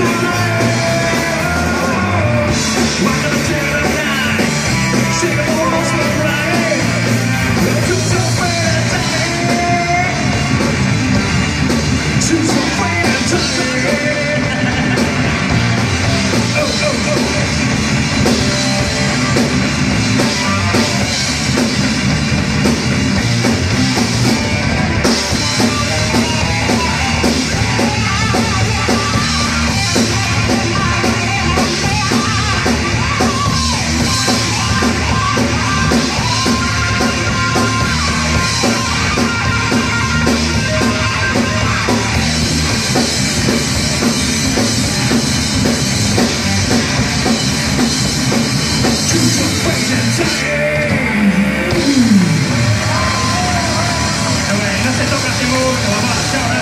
tonight último,